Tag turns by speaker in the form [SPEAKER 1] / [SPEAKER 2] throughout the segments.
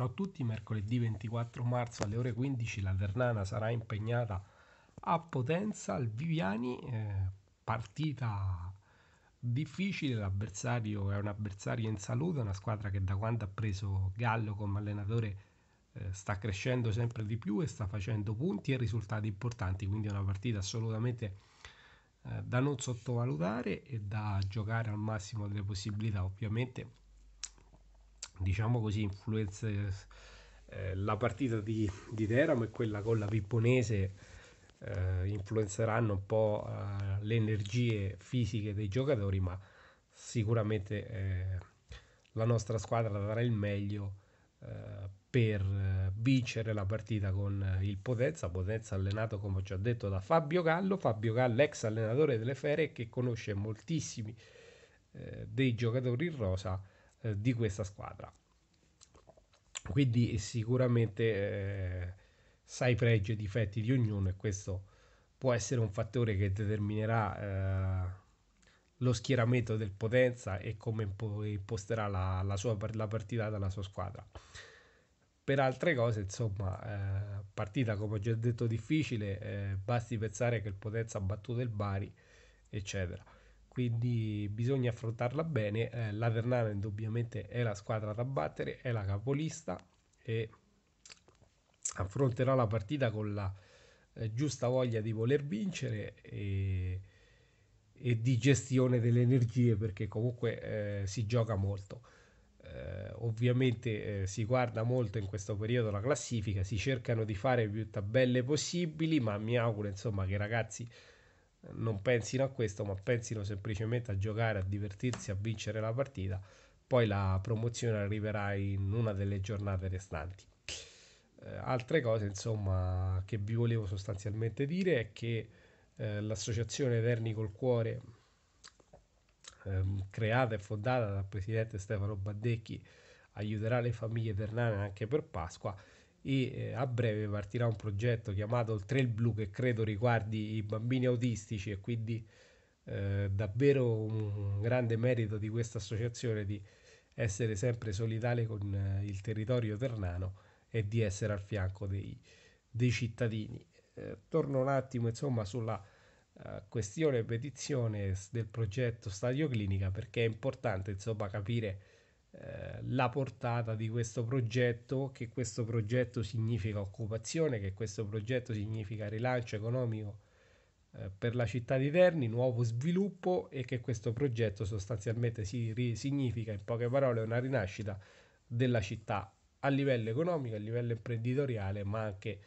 [SPEAKER 1] Ciao a tutti, mercoledì 24 marzo alle ore 15 la Ternana sarà impegnata a Potenza. Al Viviani, eh, partita difficile, l'avversario è un avversario in salute, una squadra che da quando ha preso Gallo come allenatore eh, sta crescendo sempre di più e sta facendo punti e risultati importanti, quindi è una partita assolutamente eh, da non sottovalutare e da giocare al massimo delle possibilità, ovviamente diciamo così, influenza eh, la partita di, di Teramo e quella con la Vipponese eh, influenzeranno un po' eh, le energie fisiche dei giocatori, ma sicuramente eh, la nostra squadra darà il meglio eh, per vincere la partita con il Potenza, Potenza allenato come ho già detto da Fabio Gallo, Fabio Gallo ex allenatore delle Fere che conosce moltissimi eh, dei giocatori in rosa eh, di questa squadra. Quindi sicuramente eh, sa i pregi e difetti di ognuno e questo può essere un fattore che determinerà eh, lo schieramento del Potenza e come imposterà la, la, sua, la partita della sua squadra. Per altre cose, insomma, eh, partita come ho già detto difficile, eh, basti pensare che il Potenza ha battuto il Bari, eccetera quindi bisogna affrontarla bene. Eh, la Ternana indubbiamente è la squadra da battere, è la capolista e affronterà la partita con la eh, giusta voglia di voler vincere e, e, di gestione delle energie perché comunque eh, si gioca molto. Eh, ovviamente eh, si guarda molto in questo periodo la classifica, si cercano di fare più tabelle possibili, ma mi auguro insomma che i ragazzi non pensino a questo, ma pensino semplicemente a giocare, a divertirsi, a vincere la partita. Poi la promozione arriverà in una delle giornate restanti. Eh, altre cose, insomma, che vi volevo sostanzialmente dire è che eh, l'associazione Verni col Cuore, ehm, creata e fondata dal presidente Stefano Baddecchi, aiuterà le famiglie ternane anche per Pasqua e eh, a breve partirà un progetto chiamato il Trail Blu che credo riguardi i bambini autistici e quindi eh, davvero un grande merito di questa associazione di essere sempre solidale con eh, il territorio ternano e di essere al fianco dei, dei cittadini. Eh, torno un attimo insomma sulla uh, questione petizione del progetto Stadio Clinica perché è importante insomma capire eh, la portata di questo progetto, che questo progetto significa occupazione, che questo progetto significa rilancio economico eh, per la città di Terni, nuovo sviluppo e che questo progetto sostanzialmente si, significa in poche parole una rinascita della città a livello economico, a livello imprenditoriale, ma anche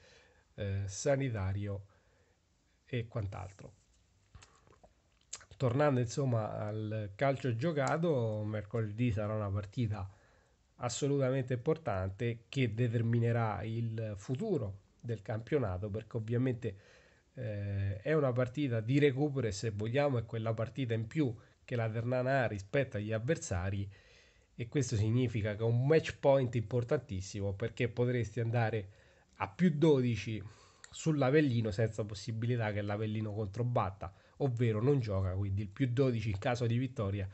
[SPEAKER 1] eh, sanitario e quant'altro tornando insomma al calcio giocato, mercoledì sarà una partita assolutamente importante che determinerà il futuro del campionato perché ovviamente eh, è una partita di recupero e se vogliamo è quella partita in più che la Ternana ha rispetto agli avversari e questo significa che è un match point importantissimo perché potresti andare a più 12 sull'Avellino senza possibilità che l'Avellino controbatta, ovvero non gioca, quindi il più 12 in caso di vittoria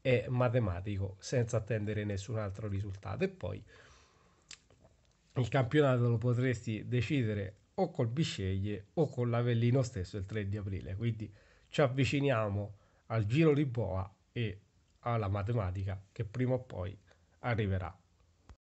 [SPEAKER 1] è matematico senza attendere nessun altro risultato. E poi il campionato lo potresti decidere o col Bisceglie o con l'Avellino stesso il 3 di aprile, quindi ci avviciniamo al giro di boa e alla matematica che prima o poi arriverà.